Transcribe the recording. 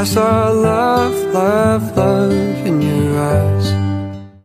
I saw love, love, love.